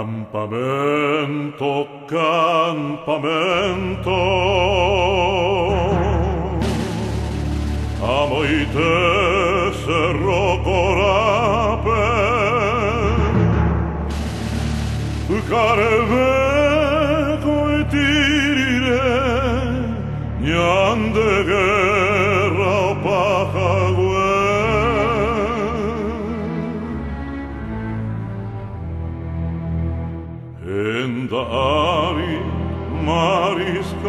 Campamento, campamento. Amoite serro corape care veco e tirire Nian Dendari mariscal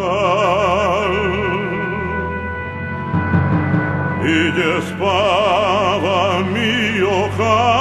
Ide spava mio cal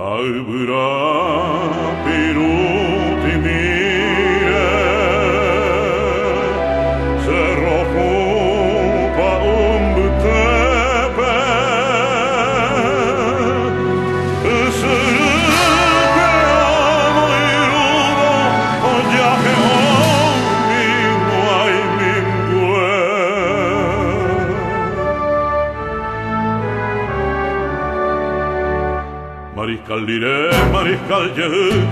마음을 앞에로 Saliré mariscal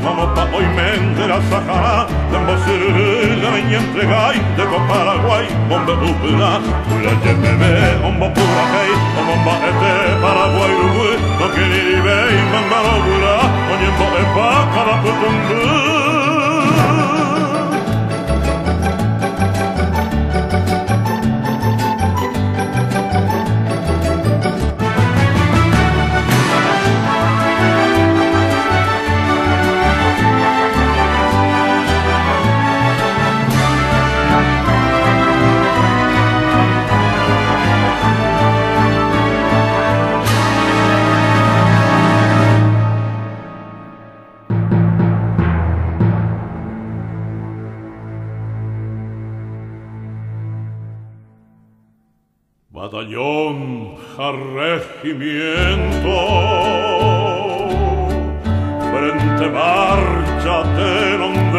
como papo y mendera sajara Dembosiré la meña entregay de Coparaguay Bombe bubla, pula yememe, bomba pura hey Bomba este Paraguay uruguay, no quiere ir y ve y mangalo bula Oñembo epa, cada putungu Batallón Arregimiento Frente marcha del ondel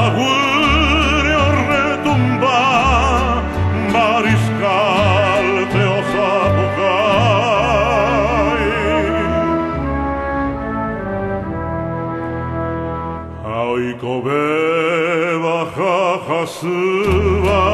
Augurio retumba Mariscal te osapucay Aoico ver は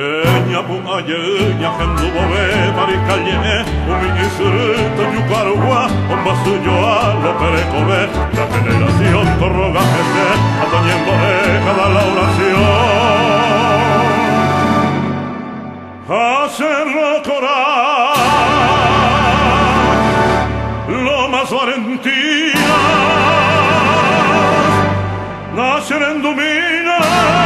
Еня пумаеня хендубове парикальне, у меня сырыто юкаруа, он басуйо ало перекобе, la generación prorroga gente, atañendo eh, cada la oración. Hacerlo corar, lo más valentinas, nacer en dominar.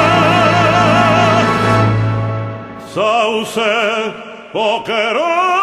sause pokeron!